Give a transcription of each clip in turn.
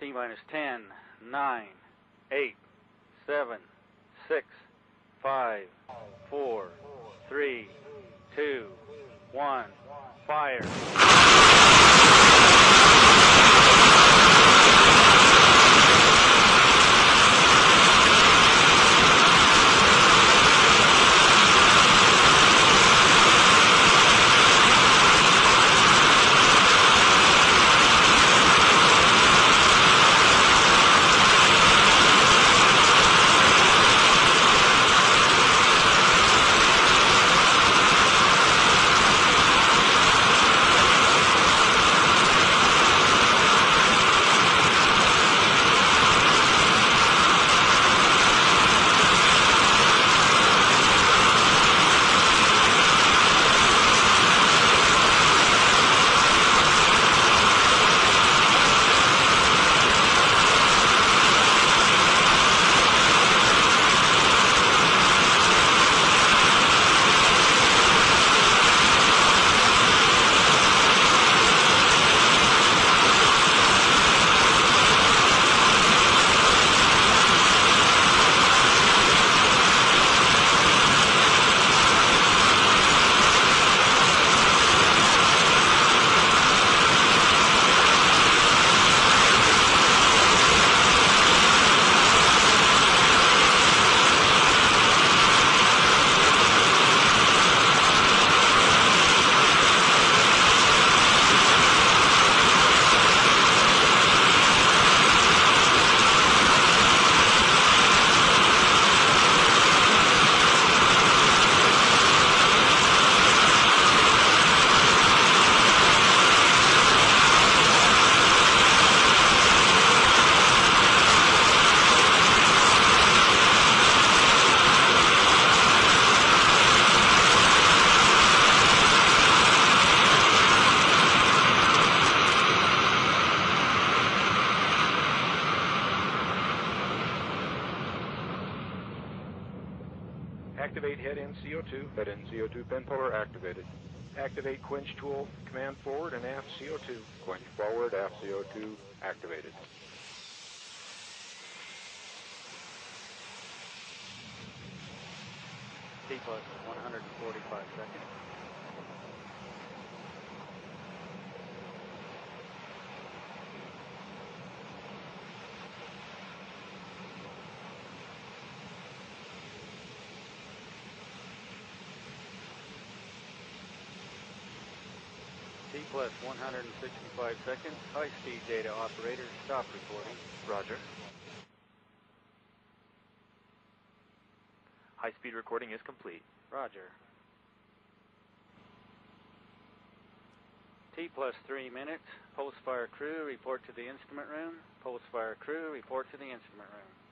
T minus 10, 9, 8, 7, 6, 5, 4, 3, 2, 1. Fire. Activate head-end CO2, head-end CO2 pin puller activated. Activate quench tool, command forward and aft CO2. Quench forward, aft CO2 activated. T plus 145 seconds. Plus 165 seconds. High speed data operator, stop recording. Roger. High-speed recording is complete. Roger. T plus three minutes. Post fire crew, report to the instrument room. Post fire crew, report to the instrument room.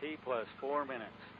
T plus four minutes.